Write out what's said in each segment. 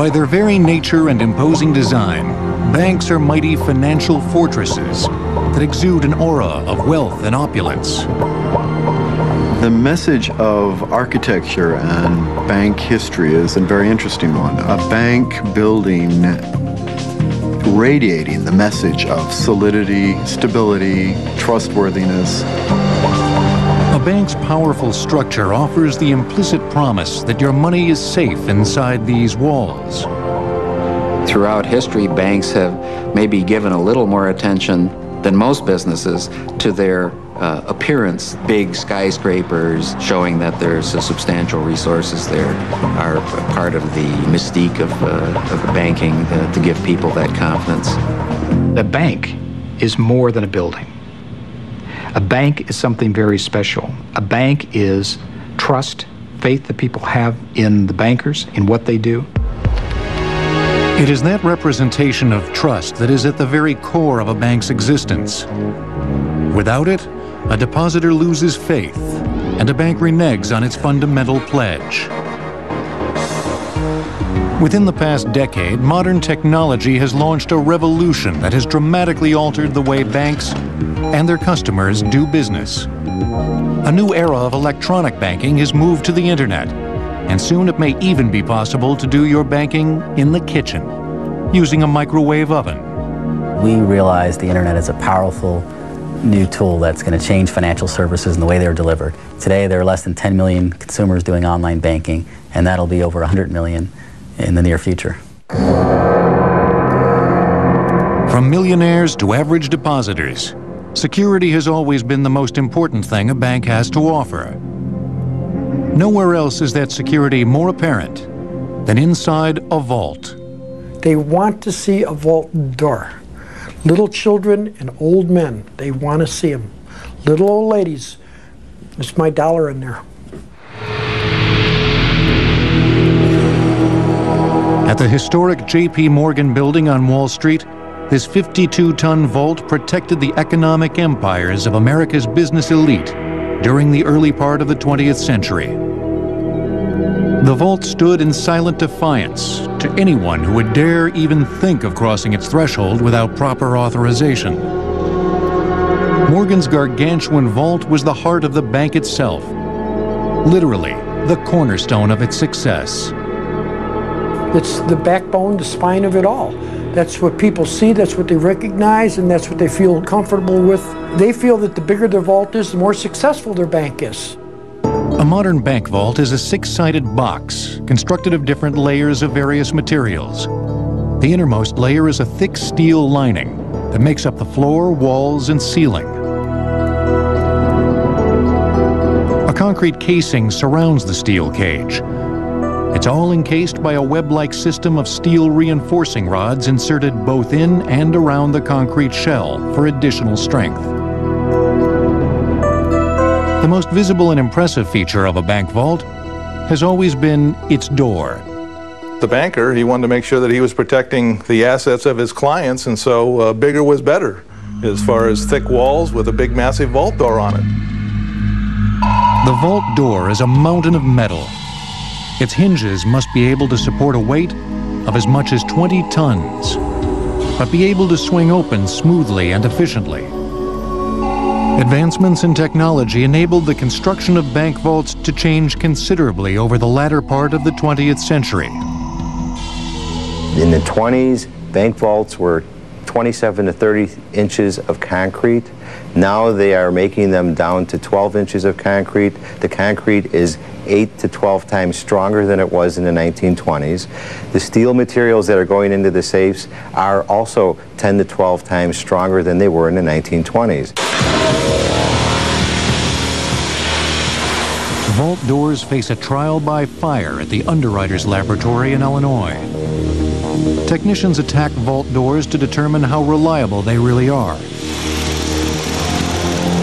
By their very nature and imposing design, banks are mighty financial fortresses that exude an aura of wealth and opulence. The message of architecture and bank history is a very interesting one. A bank building radiating the message of solidity, stability, trustworthiness. A bank's powerful structure offers the implicit promise that your money is safe inside these walls. Throughout history, banks have maybe given a little more attention than most businesses to their uh, appearance. Big skyscrapers showing that there's substantial resources there are part of the mystique of, uh, of banking uh, to give people that confidence. A bank is more than a building. A bank is something very special. A bank is trust, faith that people have in the bankers, in what they do. It is that representation of trust that is at the very core of a bank's existence. Without it, a depositor loses faith, and a bank reneges on its fundamental pledge. Within the past decade, modern technology has launched a revolution that has dramatically altered the way banks and their customers do business. A new era of electronic banking has moved to the internet, and soon it may even be possible to do your banking in the kitchen using a microwave oven. We realize the internet is a powerful new tool that's going to change financial services and the way they're delivered. Today, there are less than 10 million consumers doing online banking, and that'll be over 100 million in the near future. From millionaires to average depositors, security has always been the most important thing a bank has to offer. Nowhere else is that security more apparent than inside a vault. They want to see a vault door. Little children and old men, they want to see them. Little old ladies, there's my dollar in there. At the historic J.P. Morgan building on Wall Street, this 52-ton vault protected the economic empires of America's business elite during the early part of the 20th century. The vault stood in silent defiance to anyone who would dare even think of crossing its threshold without proper authorization. Morgan's gargantuan vault was the heart of the bank itself, literally the cornerstone of its success. It's the backbone, the spine of it all. That's what people see, that's what they recognize, and that's what they feel comfortable with. They feel that the bigger their vault is, the more successful their bank is. A modern bank vault is a six-sided box constructed of different layers of various materials. The innermost layer is a thick steel lining that makes up the floor, walls, and ceiling. A concrete casing surrounds the steel cage, it's all encased by a web-like system of steel reinforcing rods inserted both in and around the concrete shell for additional strength. The most visible and impressive feature of a bank vault has always been its door. The banker, he wanted to make sure that he was protecting the assets of his clients, and so uh, bigger was better as far as thick walls with a big massive vault door on it. The vault door is a mountain of metal its hinges must be able to support a weight of as much as 20 tons, but be able to swing open smoothly and efficiently. Advancements in technology enabled the construction of bank vaults to change considerably over the latter part of the 20th century. In the 20s, bank vaults were 27 to 30 inches of concrete. Now they are making them down to 12 inches of concrete. The concrete is 8 to 12 times stronger than it was in the 1920s. The steel materials that are going into the safes are also 10 to 12 times stronger than they were in the 1920s. Vault doors face a trial by fire at the Underwriters Laboratory in Illinois. Technicians attack vault doors to determine how reliable they really are.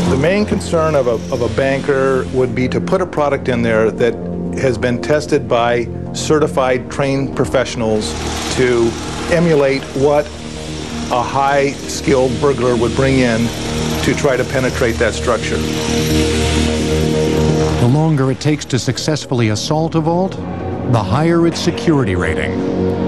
The main concern of a, of a banker would be to put a product in there that has been tested by certified trained professionals to emulate what a high skilled burglar would bring in to try to penetrate that structure. The longer it takes to successfully assault a vault, the higher its security rating.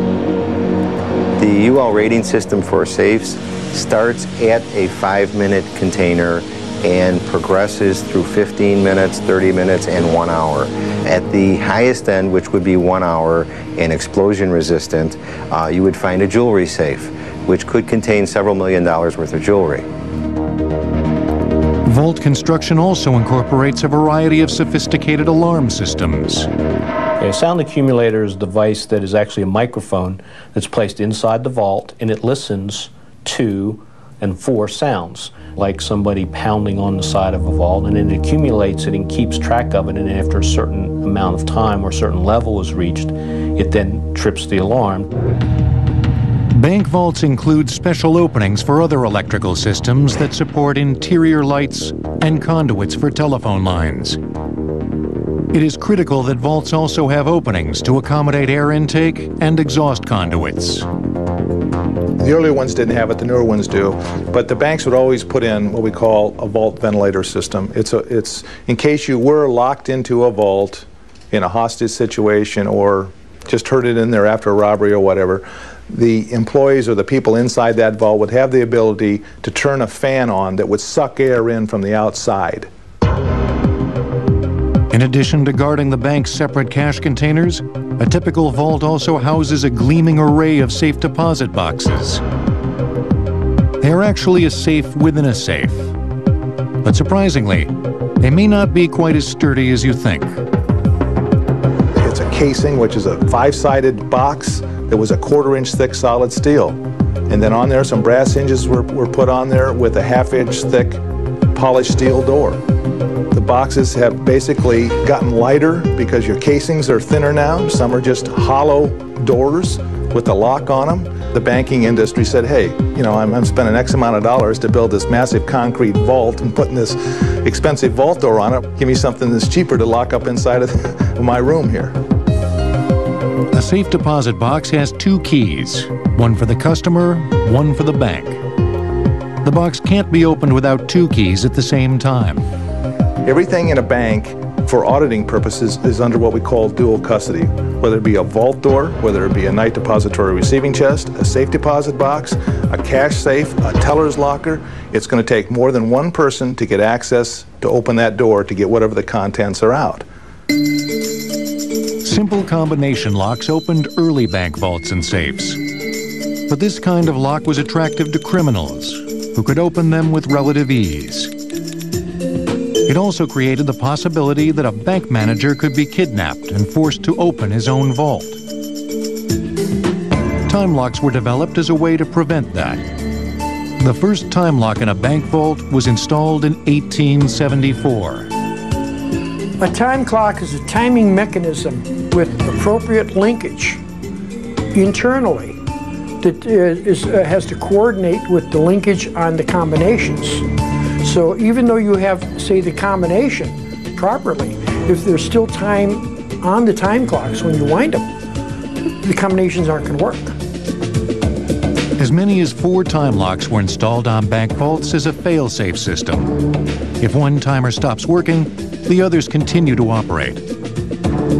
The UL rating system for safes starts at a five minute container and progresses through 15 minutes, 30 minutes, and one hour. At the highest end, which would be one hour and explosion resistant, uh, you would find a jewelry safe, which could contain several million dollars worth of jewelry. Vault construction also incorporates a variety of sophisticated alarm systems. A sound accumulator is a device that is actually a microphone that's placed inside the vault and it listens to and for sounds like somebody pounding on the side of a vault, and it accumulates it and keeps track of it. And after a certain amount of time or a certain level is reached, it then trips the alarm. Bank vaults include special openings for other electrical systems that support interior lights and conduits for telephone lines. It is critical that vaults also have openings to accommodate air intake and exhaust conduits. The earlier ones didn't have it, the newer ones do. But the banks would always put in what we call a vault ventilator system. It's, a, it's in case you were locked into a vault in a hostage situation or just heard it in there after a robbery or whatever, the employees or the people inside that vault would have the ability to turn a fan on that would suck air in from the outside. In addition to guarding the bank's separate cash containers, a typical vault also houses a gleaming array of safe deposit boxes. They are actually a safe within a safe. But surprisingly, they may not be quite as sturdy as you think. It's a casing, which is a five-sided box that was a quarter inch thick solid steel. And then on there, some brass hinges were, were put on there with a half inch thick polished steel door. The boxes have basically gotten lighter because your casings are thinner now. Some are just hollow doors with a lock on them. The banking industry said, hey, you know, I'm, I'm spending X amount of dollars to build this massive concrete vault and putting this expensive vault door on it. Give me something that's cheaper to lock up inside of my room here. A safe deposit box has two keys, one for the customer, one for the bank. The box can't be opened without two keys at the same time. Everything in a bank for auditing purposes is under what we call dual custody, whether it be a vault door, whether it be a night depository receiving chest, a safe deposit box, a cash safe, a teller's locker. It's going to take more than one person to get access to open that door to get whatever the contents are out. Simple combination locks opened early bank vaults and safes. But this kind of lock was attractive to criminals, who could open them with relative ease. It also created the possibility that a bank manager could be kidnapped and forced to open his own vault. Time locks were developed as a way to prevent that. The first time lock in a bank vault was installed in 1874. A time clock is a timing mechanism with appropriate linkage internally that is, uh, has to coordinate with the linkage on the combinations. So even though you have, say, the combination properly, if there's still time on the time clocks when you wind them, the combinations aren't going to work. As many as four time locks were installed on bank vaults as a fail-safe system. If one timer stops working, the others continue to operate.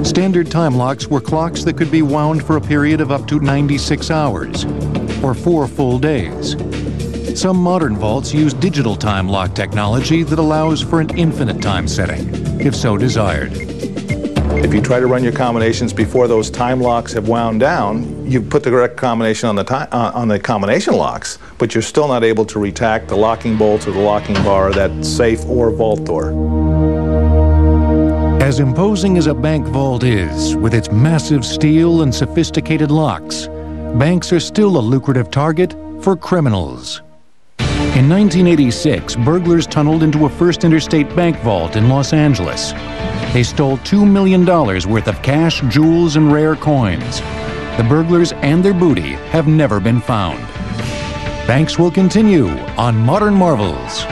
Standard time locks were clocks that could be wound for a period of up to 96 hours, or four full days. Some modern vaults use digital time lock technology that allows for an infinite time setting, if so desired. If you try to run your combinations before those time locks have wound down, you put the correct combination on the, time, uh, on the combination locks, but you're still not able to retack the locking bolts or the locking bar of that safe or vault door. As imposing as a bank vault is, with its massive steel and sophisticated locks, banks are still a lucrative target for criminals. In 1986, burglars tunneled into a First Interstate bank vault in Los Angeles. They stole $2 million worth of cash, jewels, and rare coins. The burglars and their booty have never been found. Banks will continue on Modern Marvels.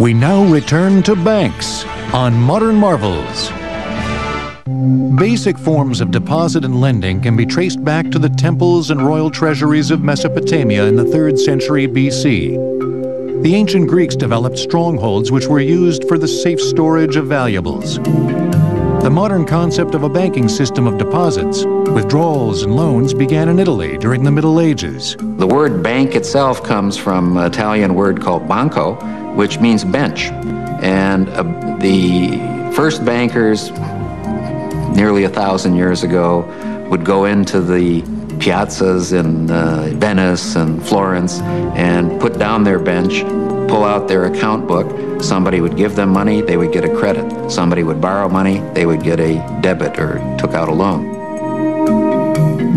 We now return to banks on Modern Marvels. Basic forms of deposit and lending can be traced back to the temples and royal treasuries of Mesopotamia in the 3rd century BC. The ancient Greeks developed strongholds which were used for the safe storage of valuables. The modern concept of a banking system of deposits, withdrawals, and loans began in Italy during the Middle Ages. The word bank itself comes from an Italian word called banco, which means bench. And uh, the first bankers, nearly a thousand years ago, would go into the piazzas in uh, Venice and Florence and put down their bench, pull out their account book. Somebody would give them money, they would get a credit. Somebody would borrow money, they would get a debit or took out a loan.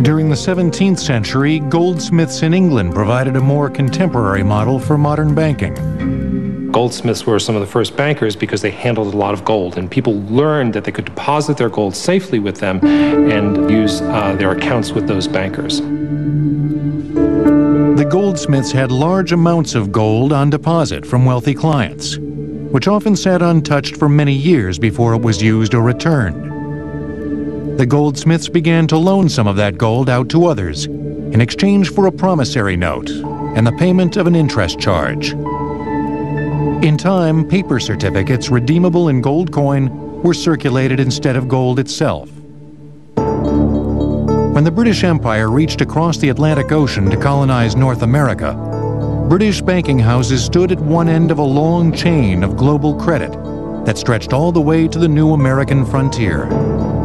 During the 17th century, goldsmiths in England provided a more contemporary model for modern banking. Goldsmiths were some of the first bankers because they handled a lot of gold, and people learned that they could deposit their gold safely with them and use uh, their accounts with those bankers. The goldsmiths had large amounts of gold on deposit from wealthy clients, which often sat untouched for many years before it was used or returned. The goldsmiths began to loan some of that gold out to others in exchange for a promissory note and the payment of an interest charge. In time, paper certificates redeemable in gold coin were circulated instead of gold itself. When the British Empire reached across the Atlantic Ocean to colonize North America, British banking houses stood at one end of a long chain of global credit that stretched all the way to the new American frontier.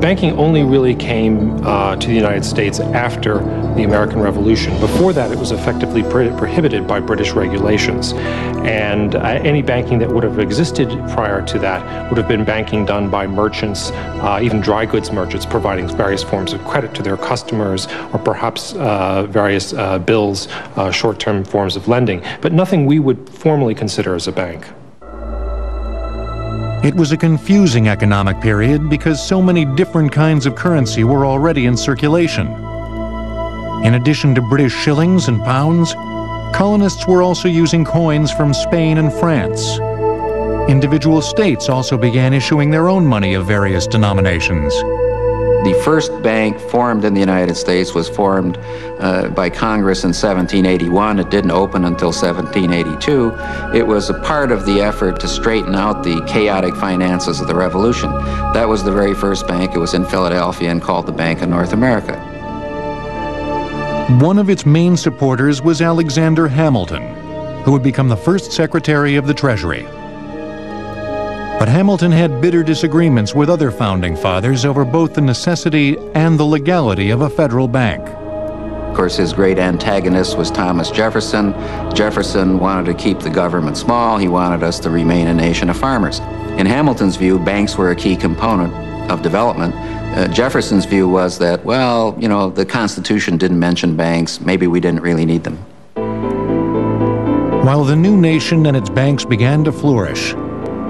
Banking only really came uh, to the United States after the American Revolution. Before that, it was effectively pro prohibited by British regulations. And uh, any banking that would have existed prior to that would have been banking done by merchants, uh, even dry goods merchants, providing various forms of credit to their customers, or perhaps uh, various uh, bills, uh, short term forms of lending, but nothing we would formally consider as a bank. It was a confusing economic period because so many different kinds of currency were already in circulation. In addition to British shillings and pounds, colonists were also using coins from Spain and France. Individual states also began issuing their own money of various denominations. The first bank formed in the United States was formed uh, by Congress in 1781. It didn't open until 1782. It was a part of the effort to straighten out the chaotic finances of the Revolution. That was the very first bank. It was in Philadelphia and called the Bank of North America. One of its main supporters was Alexander Hamilton, who would become the first Secretary of the Treasury. But Hamilton had bitter disagreements with other founding fathers over both the necessity and the legality of a federal bank. Of course, his great antagonist was Thomas Jefferson. Jefferson wanted to keep the government small. He wanted us to remain a nation of farmers. In Hamilton's view, banks were a key component of development. Uh, Jefferson's view was that, well, you know, the Constitution didn't mention banks. Maybe we didn't really need them. While the new nation and its banks began to flourish,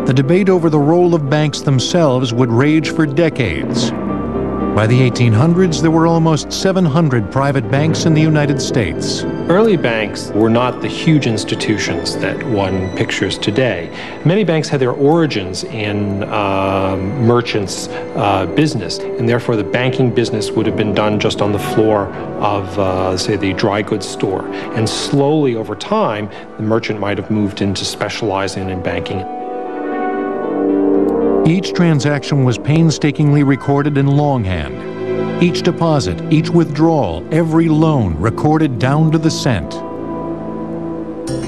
the debate over the role of banks themselves would rage for decades. By the 1800s, there were almost 700 private banks in the United States. Early banks were not the huge institutions that one pictures today. Many banks had their origins in um, merchants' uh, business, and therefore the banking business would have been done just on the floor of, uh, say, the dry goods store. And slowly over time, the merchant might have moved into specializing in banking. Each transaction was painstakingly recorded in longhand. Each deposit, each withdrawal, every loan recorded down to the cent.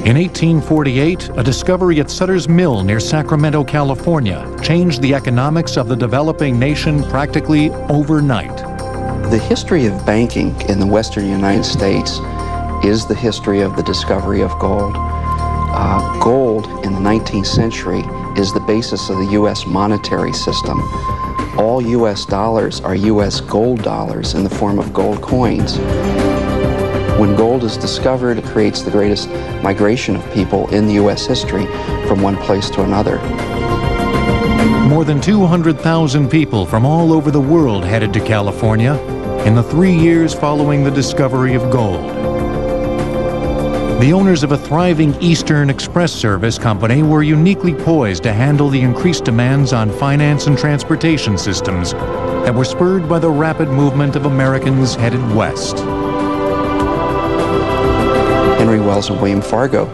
In 1848, a discovery at Sutter's Mill near Sacramento, California, changed the economics of the developing nation practically overnight. The history of banking in the western United States is the history of the discovery of gold. Uh, gold in the 19th century is the basis of the U.S. monetary system. All U.S. dollars are U.S. gold dollars in the form of gold coins. When gold is discovered, it creates the greatest migration of people in the U.S. history from one place to another. More than 200,000 people from all over the world headed to California in the three years following the discovery of gold. The owners of a thriving Eastern Express service company were uniquely poised to handle the increased demands on finance and transportation systems that were spurred by the rapid movement of Americans headed west. Henry Wells and William Fargo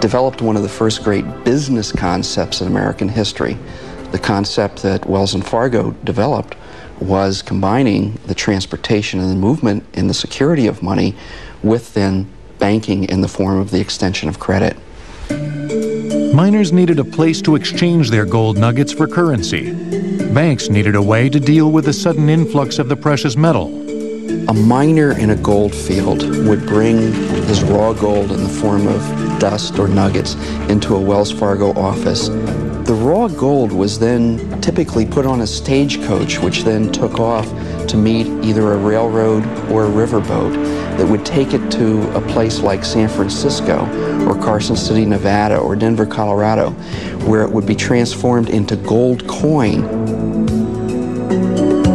developed one of the first great business concepts in American history, The concept that Wells and Fargo developed was combining the transportation and the movement and the security of money with then banking in the form of the extension of credit. Miners needed a place to exchange their gold nuggets for currency. Banks needed a way to deal with the sudden influx of the precious metal. A miner in a gold field would bring his raw gold in the form of dust or nuggets into a Wells Fargo office. The raw gold was then typically put on a stagecoach, which then took off to meet either a railroad or a riverboat that would take it to a place like San Francisco or Carson City, Nevada or Denver, Colorado, where it would be transformed into gold coin.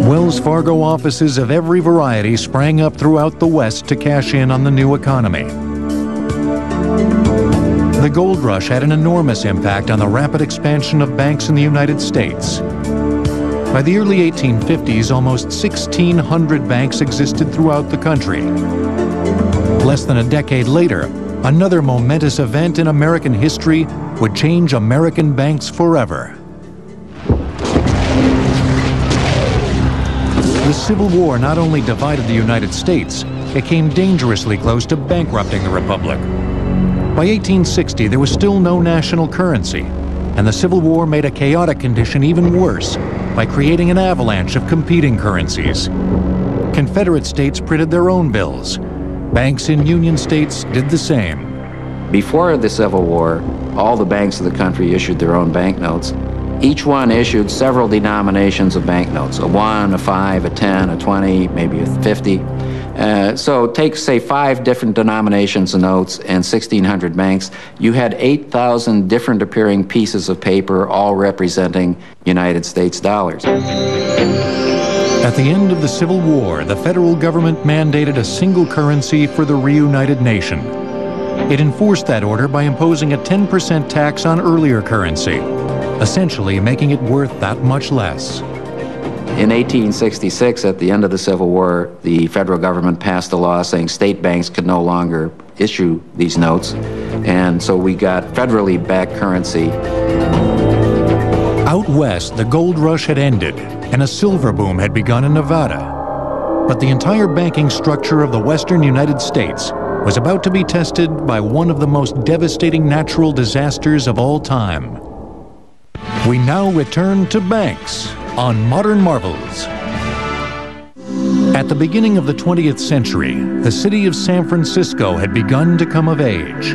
Wells Fargo offices of every variety sprang up throughout the West to cash in on the new economy. The gold rush had an enormous impact on the rapid expansion of banks in the United States. By the early 1850s, almost 1,600 banks existed throughout the country. Less than a decade later, another momentous event in American history would change American banks forever. The Civil War not only divided the United States, it came dangerously close to bankrupting the Republic. By 1860, there was still no national currency, and the Civil War made a chaotic condition even worse by creating an avalanche of competing currencies. Confederate states printed their own bills. Banks in Union states did the same. Before the Civil War, all the banks of the country issued their own banknotes. Each one issued several denominations of banknotes a 1, a 5, a 10, a 20, maybe a 50. Uh, so take, say, five different denominations of notes and 1,600 banks. You had 8,000 different appearing pieces of paper, all representing United States dollars. At the end of the Civil War, the federal government mandated a single currency for the reunited nation. It enforced that order by imposing a 10% tax on earlier currency, essentially making it worth that much less. In 1866, at the end of the Civil War, the federal government passed a law saying state banks could no longer issue these notes, and so we got federally backed currency. Out west, the gold rush had ended, and a silver boom had begun in Nevada. But the entire banking structure of the western United States was about to be tested by one of the most devastating natural disasters of all time. We now return to banks on Modern Marvels. At the beginning of the 20th century, the city of San Francisco had begun to come of age.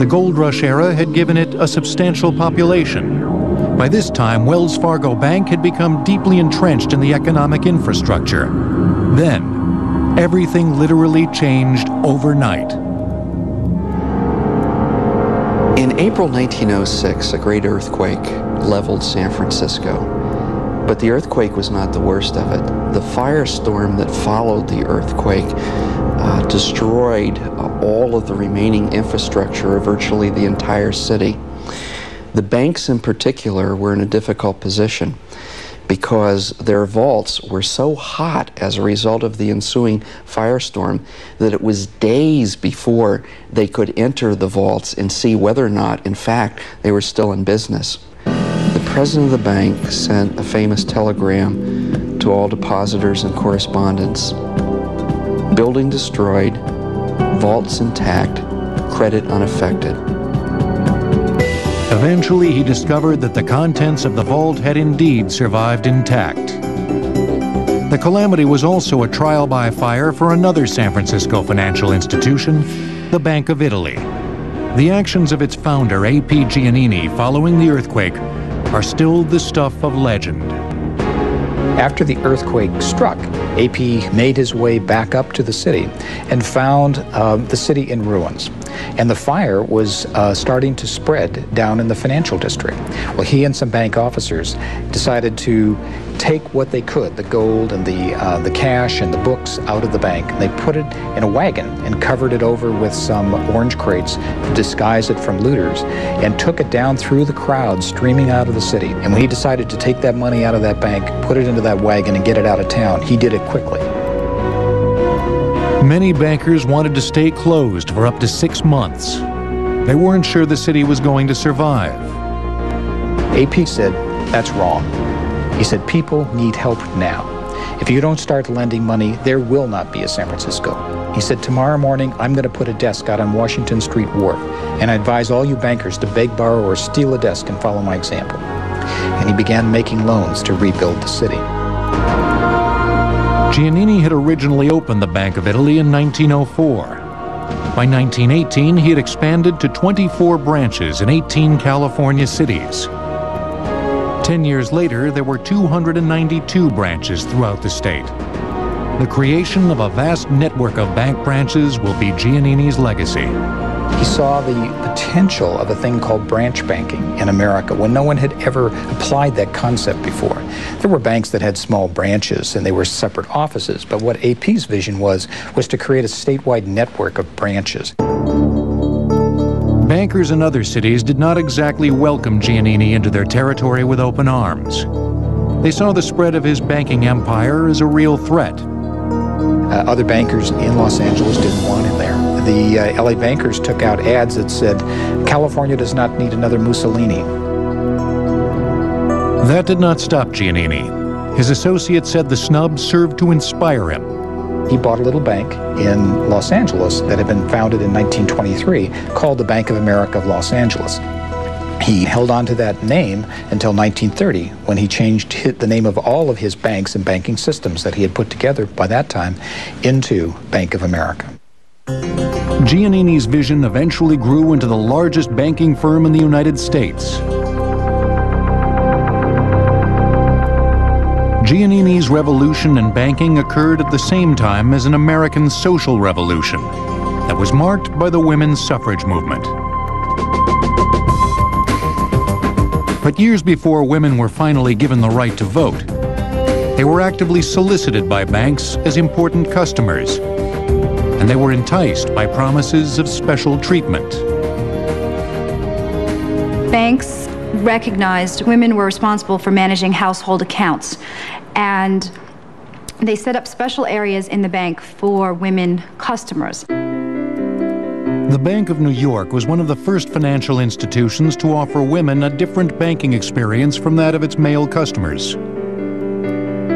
The gold rush era had given it a substantial population. By this time, Wells Fargo Bank had become deeply entrenched in the economic infrastructure. Then, everything literally changed overnight. In April 1906, a great earthquake leveled San Francisco. But the earthquake was not the worst of it. The firestorm that followed the earthquake uh, destroyed uh, all of the remaining infrastructure of virtually the entire city. The banks, in particular, were in a difficult position because their vaults were so hot as a result of the ensuing firestorm that it was days before they could enter the vaults and see whether or not, in fact, they were still in business. The president of the bank sent a famous telegram to all depositors and correspondents. Building destroyed, vaults intact, credit unaffected. Eventually, he discovered that the contents of the vault had indeed survived intact. The calamity was also a trial by fire for another San Francisco financial institution, the Bank of Italy. The actions of its founder, A.P. Giannini, following the earthquake are still the stuff of legend. After the earthquake struck, AP made his way back up to the city and found uh, the city in ruins. And the fire was uh, starting to spread down in the financial district. Well, he and some bank officers decided to take what they could, the gold and the, uh, the cash and the books out of the bank. They put it in a wagon and covered it over with some orange crates to disguise it from looters and took it down through the crowd streaming out of the city. And when he decided to take that money out of that bank, put it into that wagon and get it out of town, he did it quickly. Many bankers wanted to stay closed for up to six months. They weren't sure the city was going to survive. AP said, That's wrong. He said, people need help now. If you don't start lending money, there will not be a San Francisco. He said, tomorrow morning, I'm going to put a desk out on Washington Street Wharf, and I advise all you bankers to beg, borrow, or steal a desk and follow my example. And he began making loans to rebuild the city. Giannini had originally opened the Bank of Italy in 1904. By 1918, he had expanded to 24 branches in 18 California cities. Ten years later, there were 292 branches throughout the state. The creation of a vast network of bank branches will be Giannini's legacy. He saw the potential of a thing called branch banking in America when no one had ever applied that concept before. There were banks that had small branches and they were separate offices, but what AP's vision was was to create a statewide network of branches. Bankers in other cities did not exactly welcome Giannini into their territory with open arms. They saw the spread of his banking empire as a real threat. Uh, other bankers in Los Angeles didn't want him there. The uh, LA bankers took out ads that said, California does not need another Mussolini. That did not stop Giannini. His associates said the snub served to inspire him. He bought a little bank in Los Angeles that had been founded in 1923 called the Bank of America of Los Angeles. He held on to that name until 1930 when he changed the name of all of his banks and banking systems that he had put together by that time into Bank of America. Giannini's vision eventually grew into the largest banking firm in the United States. Giannini's revolution in banking occurred at the same time as an American social revolution that was marked by the women's suffrage movement. But years before women were finally given the right to vote, they were actively solicited by banks as important customers, and they were enticed by promises of special treatment. Banks recognized women were responsible for managing household accounts and they set up special areas in the bank for women customers. The Bank of New York was one of the first financial institutions to offer women a different banking experience from that of its male customers.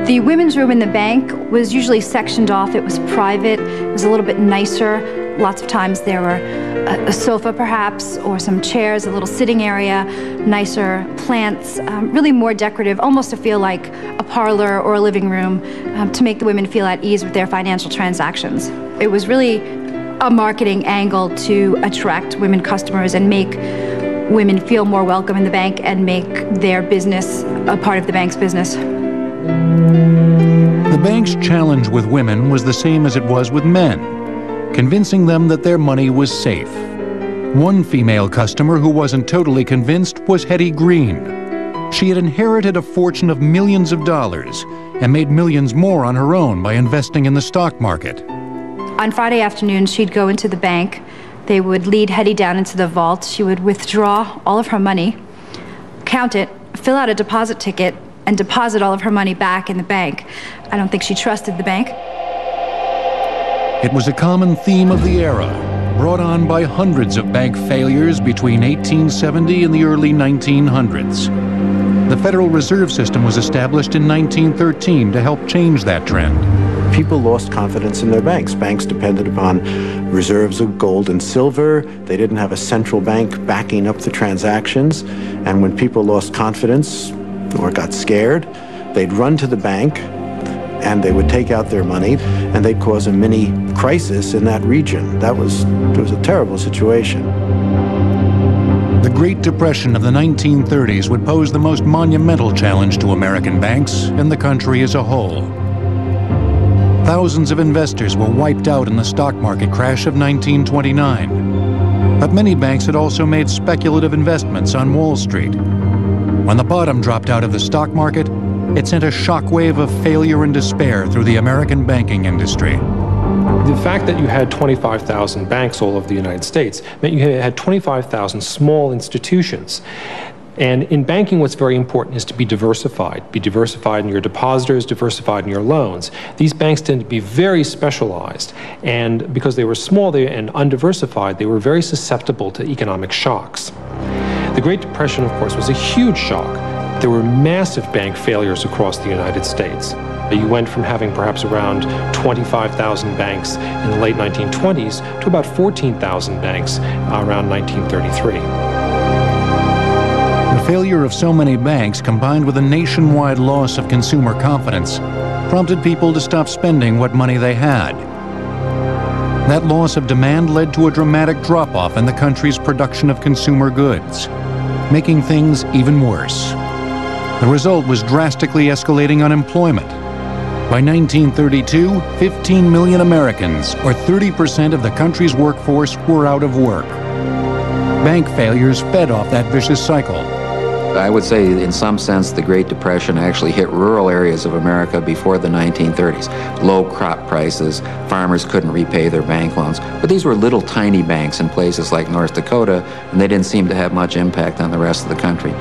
The women's room in the bank was usually sectioned off. It was private, it was a little bit nicer. Lots of times there were a, a sofa, perhaps, or some chairs, a little sitting area, nicer plants, um, really more decorative, almost to feel like a parlor or a living room um, to make the women feel at ease with their financial transactions. It was really a marketing angle to attract women customers and make women feel more welcome in the bank and make their business a part of the bank's business. The bank's challenge with women was the same as it was with men, convincing them that their money was safe. One female customer who wasn't totally convinced was Hetty Green. She had inherited a fortune of millions of dollars and made millions more on her own by investing in the stock market. On Friday afternoons, she'd go into the bank. They would lead Hetty down into the vault. She would withdraw all of her money, count it, fill out a deposit ticket, and deposit all of her money back in the bank. I don't think she trusted the bank. It was a common theme of the era, brought on by hundreds of bank failures between 1870 and the early 1900s. The Federal Reserve System was established in 1913 to help change that trend. People lost confidence in their banks. Banks depended upon reserves of gold and silver. They didn't have a central bank backing up the transactions. And when people lost confidence or got scared, they'd run to the bank and they would take out their money and they'd cause a mini crisis in that region. That was, it was a terrible situation. The Great Depression of the 1930s would pose the most monumental challenge to American banks and the country as a whole. Thousands of investors were wiped out in the stock market crash of 1929. But many banks had also made speculative investments on Wall Street. When the bottom dropped out of the stock market, it sent a shockwave of failure and despair through the American banking industry. The fact that you had 25,000 banks all over the United States meant you had 25,000 small institutions. And in banking, what's very important is to be diversified. Be diversified in your depositors, diversified in your loans. These banks tend to be very specialized. And because they were small and undiversified, they were very susceptible to economic shocks. The Great Depression, of course, was a huge shock. there were massive bank failures across the United States. You went from having perhaps around 25,000 banks in the late 1920s to about 14,000 banks around 1933. The failure of so many banks combined with a nationwide loss of consumer confidence prompted people to stop spending what money they had. That loss of demand led to a dramatic drop-off in the country's production of consumer goods, making things even worse. The result was drastically escalating unemployment. By 1932, 15 million Americans, or 30% of the country's workforce, were out of work. Bank failures fed off that vicious cycle. I would say, in some sense, the Great Depression actually hit rural areas of America before the 1930s. Low crop prices, farmers couldn't repay their bank loans. But these were little tiny banks in places like North Dakota, and they didn't seem to have much impact on the rest of the country.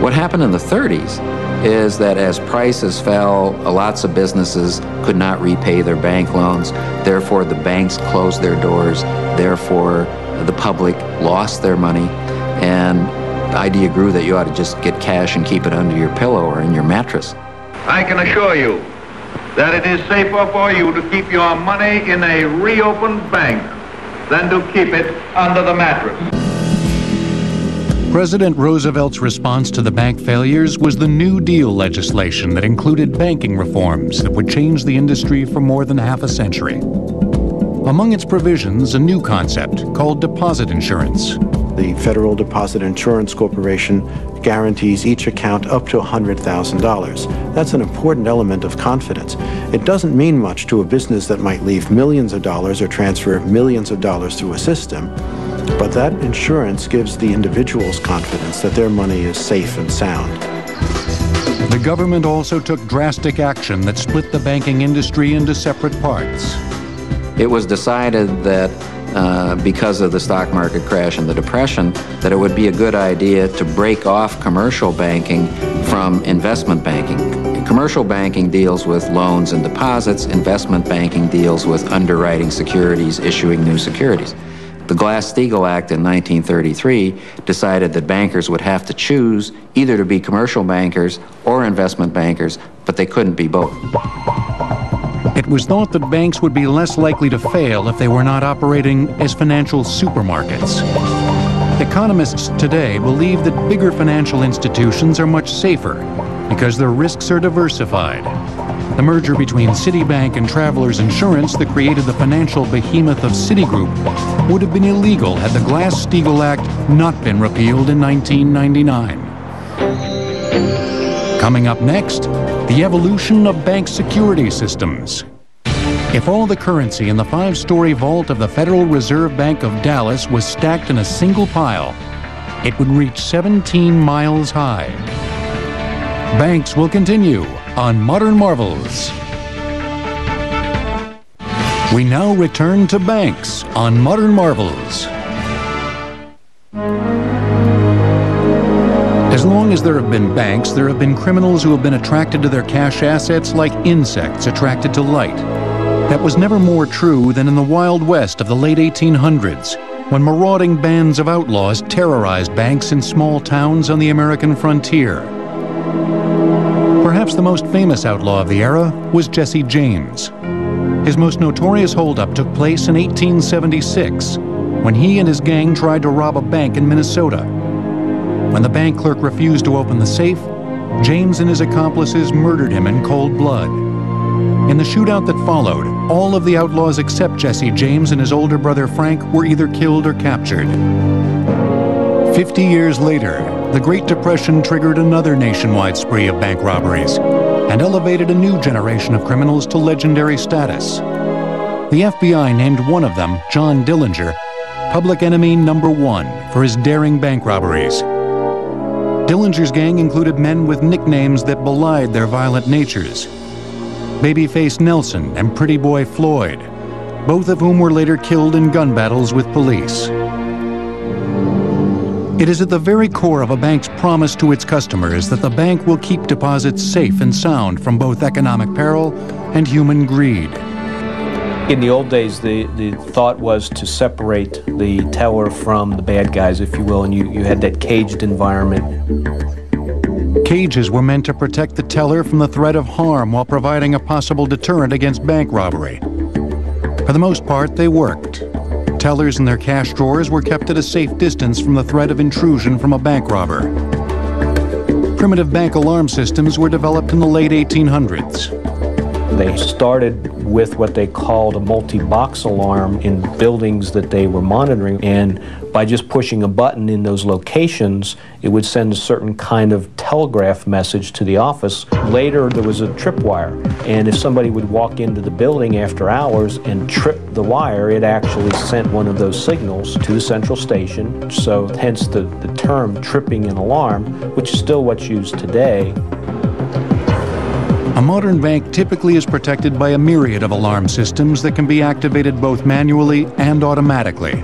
What happened in the 30s is that as prices fell, lots of businesses could not repay their bank loans. Therefore, the banks closed their doors. Therefore, the public lost their money. And the idea grew that you ought to just get cash and keep it under your pillow or in your mattress. I can assure you that it is safer for you to keep your money in a reopened bank than to keep it under the mattress. President Roosevelt's response to the bank failures was the New Deal legislation that included banking reforms that would change the industry for more than half a century. Among its provisions, a new concept called deposit insurance. The Federal Deposit Insurance Corporation guarantees each account up to $100,000. That's an important element of confidence. It doesn't mean much to a business that might leave millions of dollars or transfer millions of dollars through a system, but that insurance gives the individuals confidence that their money is safe and sound. The government also took drastic action that split the banking industry into separate parts. It was decided that uh, because of the stock market crash and the depression, that it would be a good idea to break off commercial banking from investment banking. Commercial banking deals with loans and deposits, investment banking deals with underwriting securities, issuing new securities. The Glass-Steagall Act in 1933 decided that bankers would have to choose either to be commercial bankers or investment bankers, but they couldn't be both. It was thought that banks would be less likely to fail if they were not operating as financial supermarkets. Economists today believe that bigger financial institutions are much safer because their risks are diversified. The merger between Citibank and Travelers Insurance that created the financial behemoth of Citigroup would have been illegal had the Glass-Steagall Act not been repealed in 1999. Coming up next, the evolution of bank security systems. If all the currency in the five-story vault of the Federal Reserve Bank of Dallas was stacked in a single pile, it would reach 17 miles high. Banks will continue on Modern Marvels. We now return to banks on Modern Marvels. As long as there have been banks, there have been criminals who have been attracted to their cash assets like insects attracted to light. That was never more true than in the Wild West of the late 1800s, when marauding bands of outlaws terrorized banks in small towns on the American frontier. Perhaps the most famous outlaw of the era was Jesse James. His most notorious holdup took place in 1876, when he and his gang tried to rob a bank in Minnesota. When the bank clerk refused to open the safe, James and his accomplices murdered him in cold blood. In the shootout that followed, all of the outlaws except Jesse James and his older brother Frank were either killed or captured. Fifty years later, the Great Depression triggered another nationwide spree of bank robberies and elevated a new generation of criminals to legendary status. The FBI named one of them, John Dillinger, public enemy number one for his daring bank robberies. Dillinger's gang included men with nicknames that belied their violent natures. Babyface Nelson and Pretty Boy Floyd, both of whom were later killed in gun battles with police. It is at the very core of a bank's promise to its customers that the bank will keep deposits safe and sound from both economic peril and human greed. In the old days, the, the thought was to separate the teller from the bad guys, if you will, and you, you had that caged environment. Cages were meant to protect the teller from the threat of harm while providing a possible deterrent against bank robbery. For the most part, they worked. Tellers and their cash drawers were kept at a safe distance from the threat of intrusion from a bank robber. Primitive bank alarm systems were developed in the late 1800s. They started with what they called a multi-box alarm in buildings that they were monitoring and by just pushing a button in those locations it would send a certain kind of telegraph message to the office. Later there was a tripwire and if somebody would walk into the building after hours and trip the wire it actually sent one of those signals to the central station so hence the, the term tripping an alarm which is still what's used today modern bank typically is protected by a myriad of alarm systems that can be activated both manually and automatically.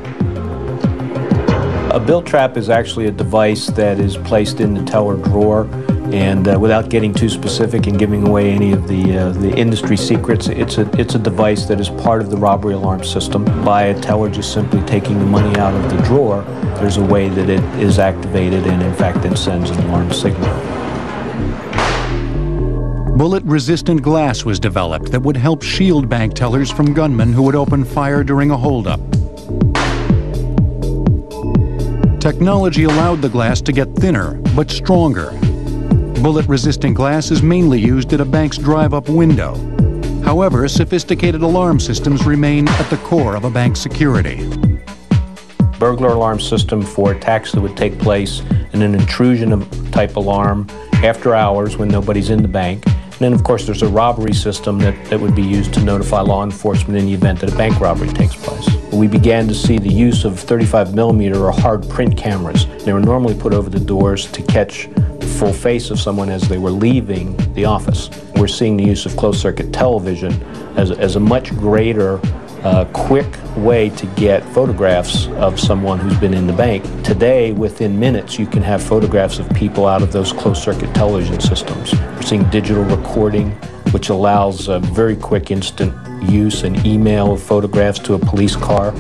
A bill trap is actually a device that is placed in the teller drawer and uh, without getting too specific and giving away any of the uh, the industry secrets, it's a it's a device that is part of the robbery alarm system. By a teller just simply taking the money out of the drawer, there's a way that it is activated and in fact then sends an alarm signal. Bullet-resistant glass was developed that would help shield bank tellers from gunmen who would open fire during a holdup. Technology allowed the glass to get thinner, but stronger. Bullet-resistant glass is mainly used at a bank's drive-up window. However, sophisticated alarm systems remain at the core of a bank's security. Burglar alarm system for attacks that would take place in an intrusion type alarm after hours when nobody's in the bank and then, of course, there's a robbery system that, that would be used to notify law enforcement in the event that a bank robbery takes place. We began to see the use of 35 millimeter or hard print cameras. They were normally put over the doors to catch the full face of someone as they were leaving the office. We're seeing the use of closed circuit television as, as a much greater a quick way to get photographs of someone who's been in the bank. Today, within minutes, you can have photographs of people out of those closed circuit television systems. We're seeing digital recording, which allows a very quick instant use and email of photographs to a police car.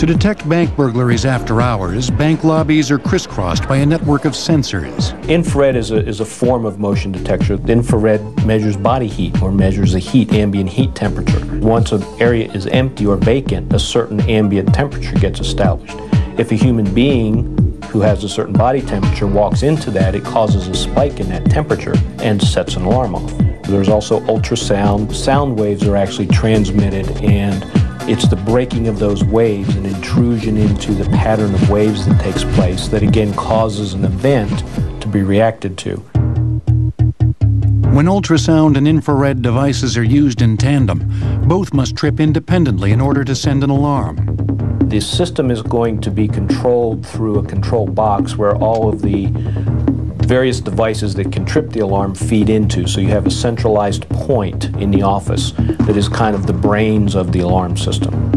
To detect bank burglaries after hours, bank lobbies are crisscrossed by a network of sensors. Infrared is a, is a form of motion detection. Infrared measures body heat or measures the heat, ambient heat temperature. Once an area is empty or vacant, a certain ambient temperature gets established. If a human being who has a certain body temperature walks into that, it causes a spike in that temperature and sets an alarm off. There's also ultrasound. Sound waves are actually transmitted and it's the breaking of those waves and intrusion into the pattern of waves that takes place that again causes an event to be reacted to. When ultrasound and infrared devices are used in tandem, both must trip independently in order to send an alarm. The system is going to be controlled through a control box where all of the various devices that can trip the alarm feed into. So you have a centralized point in the office that is kind of the brains of the alarm system.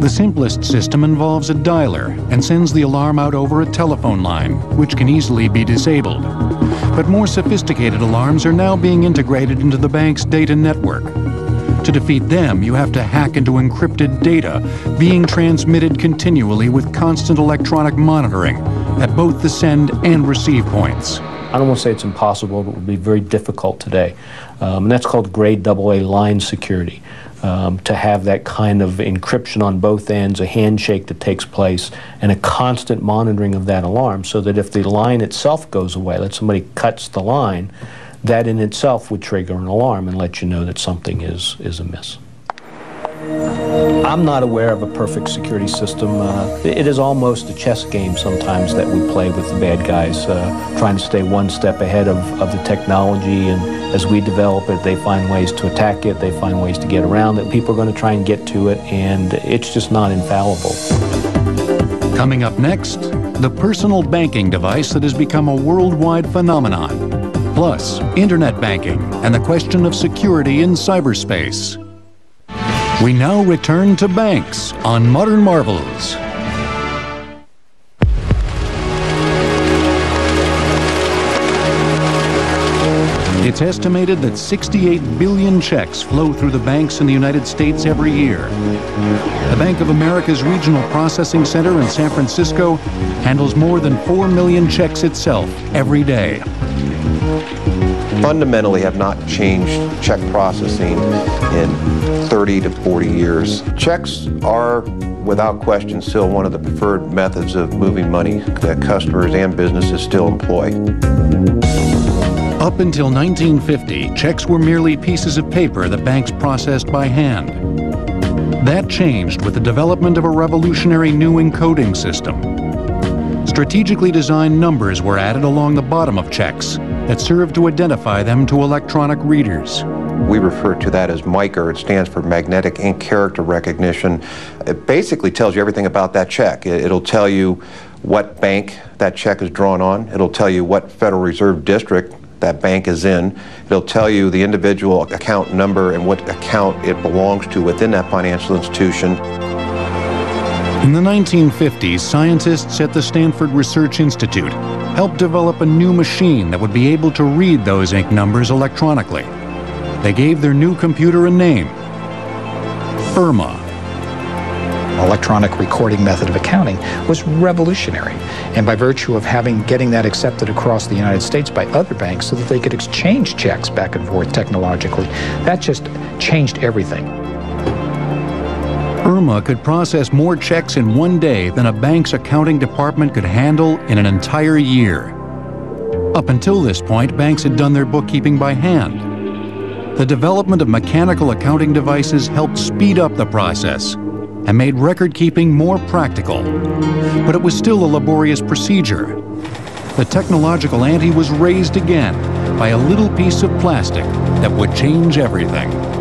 The simplest system involves a dialer and sends the alarm out over a telephone line, which can easily be disabled. But more sophisticated alarms are now being integrated into the bank's data network. To defeat them, you have to hack into encrypted data being transmitted continually with constant electronic monitoring at both the send and receive points. I don't want to say it's impossible, but it would be very difficult today. Um, and that's called grade AA line security. Um, to have that kind of encryption on both ends, a handshake that takes place, and a constant monitoring of that alarm so that if the line itself goes away, let somebody cuts the line, that in itself would trigger an alarm and let you know that something is, is amiss. I'm not aware of a perfect security system. Uh, it is almost a chess game sometimes that we play with the bad guys, uh, trying to stay one step ahead of, of the technology. And as we develop it, they find ways to attack it, they find ways to get around it. People are going to try and get to it, and it's just not infallible. Coming up next, the personal banking device that has become a worldwide phenomenon. Plus, internet banking and the question of security in cyberspace. We now return to banks on Modern Marvels. It's estimated that 68 billion checks flow through the banks in the United States every year. The Bank of America's Regional Processing Center in San Francisco handles more than 4 million checks itself every day. Fundamentally have not changed check processing in 30 to 40 years. Checks are without question still one of the preferred methods of moving money that customers and businesses still employ. Up until 1950, checks were merely pieces of paper that banks processed by hand. That changed with the development of a revolutionary new encoding system. Strategically designed numbers were added along the bottom of checks that serve to identify them to electronic readers. We refer to that as MICR. It stands for Magnetic Ink Character Recognition. It basically tells you everything about that check. It'll tell you what bank that check is drawn on. It'll tell you what Federal Reserve District that bank is in. It'll tell you the individual account number and what account it belongs to within that financial institution. In the 1950s, scientists at the Stanford Research Institute helped develop a new machine that would be able to read those ink numbers electronically. They gave their new computer a name, ERMA electronic recording method of accounting was revolutionary. And by virtue of having getting that accepted across the United States by other banks so that they could exchange checks back and forth technologically, that just changed everything. ERMA could process more checks in one day than a bank's accounting department could handle in an entire year. Up until this point, banks had done their bookkeeping by hand. The development of mechanical accounting devices helped speed up the process and made record keeping more practical. But it was still a laborious procedure. The technological ante was raised again by a little piece of plastic that would change everything.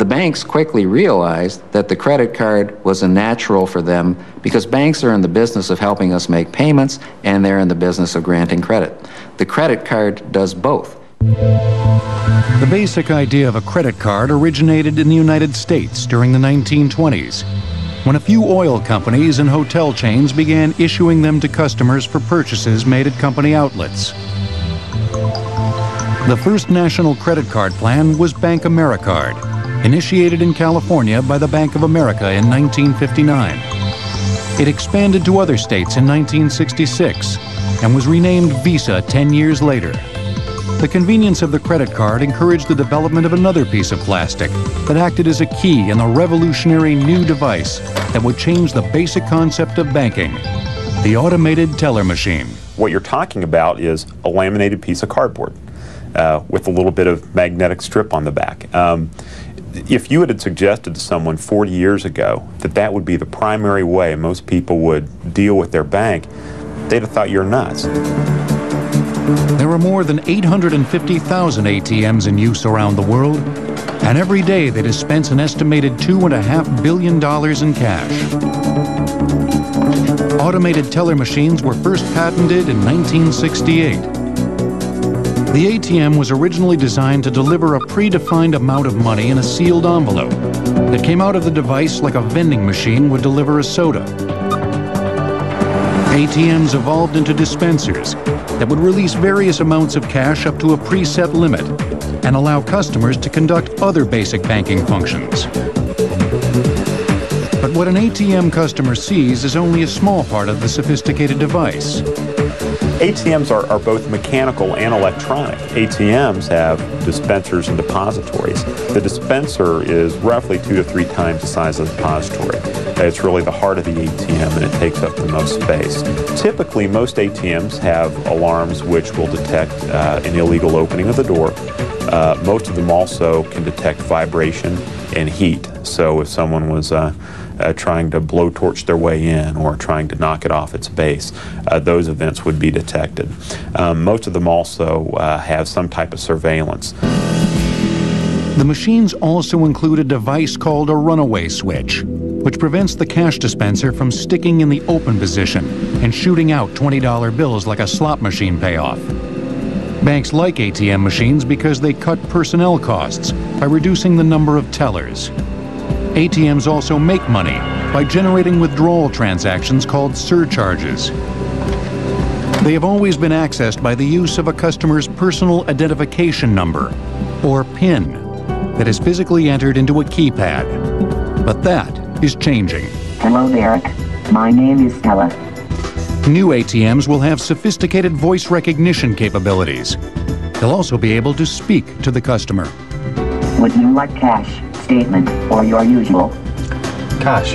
The banks quickly realized that the credit card was a natural for them because banks are in the business of helping us make payments and they're in the business of granting credit. The credit card does both. The basic idea of a credit card originated in the United States during the 1920s when a few oil companies and hotel chains began issuing them to customers for purchases made at company outlets. The first national credit card plan was BankAmericard, initiated in California by the Bank of America in 1959. It expanded to other states in 1966 and was renamed Visa 10 years later. The convenience of the credit card encouraged the development of another piece of plastic that acted as a key in the revolutionary new device that would change the basic concept of banking the automated teller machine. What you're talking about is a laminated piece of cardboard uh, with a little bit of magnetic strip on the back. Um, if you had suggested to someone 40 years ago that that would be the primary way most people would deal with their bank, they'd have thought you're nuts. There are more than 850,000 ATMs in use around the world, and every day they dispense an estimated $2.5 billion in cash. Automated teller machines were first patented in 1968. The ATM was originally designed to deliver a predefined amount of money in a sealed envelope that came out of the device like a vending machine would deliver a soda. ATMs evolved into dispensers that would release various amounts of cash up to a preset limit and allow customers to conduct other basic banking functions. But what an ATM customer sees is only a small part of the sophisticated device. ATMs are, are, both mechanical and electronic. ATMs have dispensers and depositories. The dispenser is roughly two to three times the size of the depository. It's really the heart of the ATM and it takes up the most space. Typically, most ATMs have alarms which will detect uh, an illegal opening of the door. Uh, most of them also can detect vibration and heat. So if someone was uh, uh, trying to blowtorch their way in or trying to knock it off its base, uh, those events would be detected. Um, most of them also uh, have some type of surveillance. The machines also include a device called a runaway switch, which prevents the cash dispenser from sticking in the open position and shooting out $20 bills like a slot machine payoff. Banks like ATM machines because they cut personnel costs by reducing the number of tellers. ATMs also make money by generating withdrawal transactions called surcharges. They have always been accessed by the use of a customer's personal identification number, or PIN, that is physically entered into a keypad. But that is changing. Hello, Derek. My name is Stella. New ATMs will have sophisticated voice recognition capabilities. They'll also be able to speak to the customer. Would you like cash, statement, or your usual? Cash.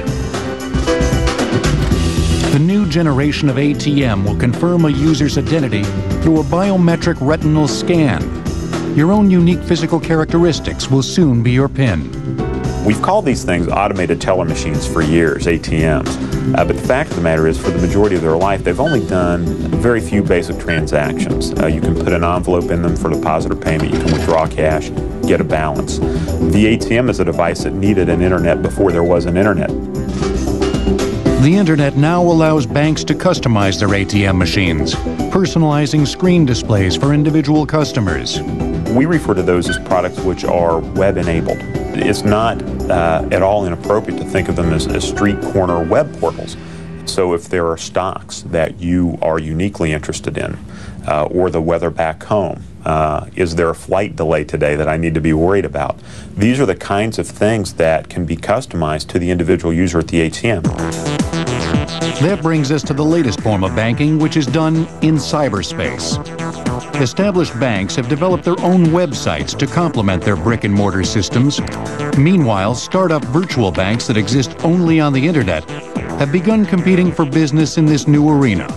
The new generation of ATM will confirm a user's identity through a biometric retinal scan. Your own unique physical characteristics will soon be your PIN. We've called these things automated teller machines for years, ATMs. Uh, but the fact of the matter is, for the majority of their life, they've only done very few basic transactions. Uh, you can put an envelope in them for deposit or payment, you can withdraw cash, get a balance. The ATM is a device that needed an internet before there was an internet. The internet now allows banks to customize their ATM machines, personalizing screen displays for individual customers. We refer to those as products which are web enabled. It's not uh, at all inappropriate to think of them as, as street corner web portals. So if there are stocks that you are uniquely interested in, uh, or the weather back home, uh, is there a flight delay today that I need to be worried about? These are the kinds of things that can be customized to the individual user at the ATM. That brings us to the latest form of banking, which is done in cyberspace. Established banks have developed their own websites to complement their brick and mortar systems. Meanwhile, startup virtual banks that exist only on the internet have begun competing for business in this new arena.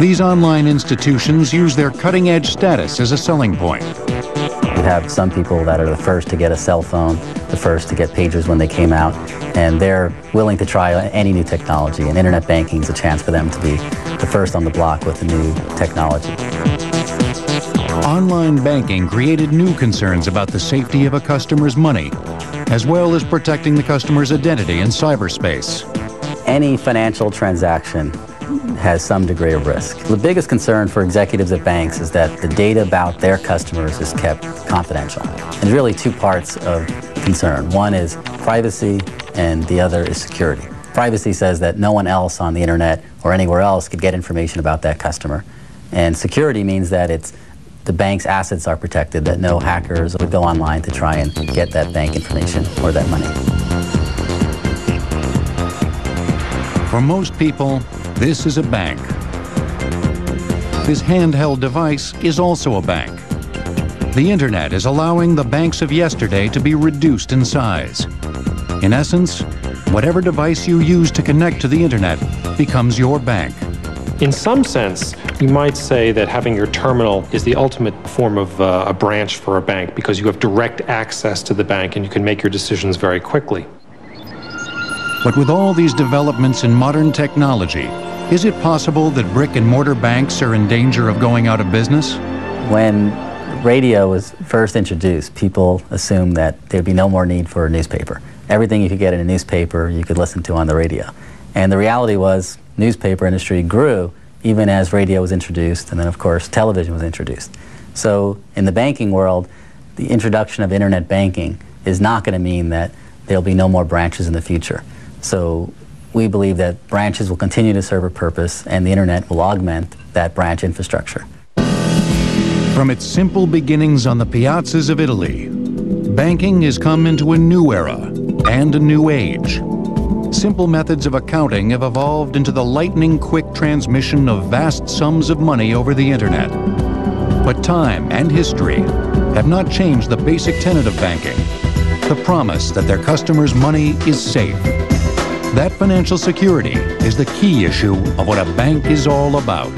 These online institutions use their cutting edge status as a selling point. You have some people that are the first to get a cell phone, the first to get pagers when they came out, and they're willing to try any new technology, and internet banking is a chance for them to be the first on the block with the new technology. Online banking created new concerns about the safety of a customer's money, as well as protecting the customer's identity in cyberspace. Any financial transaction has some degree of risk. The biggest concern for executives at banks is that the data about their customers is kept confidential. And there's really two parts of concern. One is privacy and the other is security. Privacy says that no one else on the internet or anywhere else could get information about that customer. And security means that it's the bank's assets are protected, that no hackers would go online to try and get that bank information or that money. For most people, this is a bank. This handheld device is also a bank. The internet is allowing the banks of yesterday to be reduced in size. In essence, whatever device you use to connect to the internet becomes your bank. In some sense, you might say that having your terminal is the ultimate form of uh, a branch for a bank because you have direct access to the bank and you can make your decisions very quickly. But with all these developments in modern technology, is it possible that brick and mortar banks are in danger of going out of business? When radio was first introduced, people assumed that there'd be no more need for a newspaper. Everything you could get in a newspaper, you could listen to on the radio. And the reality was, newspaper industry grew even as radio was introduced, and then of course television was introduced. So in the banking world, the introduction of internet banking is not going to mean that there'll be no more branches in the future. So we believe that branches will continue to serve a purpose and the internet will augment that branch infrastructure. From its simple beginnings on the piazzas of Italy, banking has come into a new era and a new age. Simple methods of accounting have evolved into the lightning quick transmission of vast sums of money over the internet. But time and history have not changed the basic tenet of banking, the promise that their customers' money is safe. That financial security is the key issue of what a bank is all about.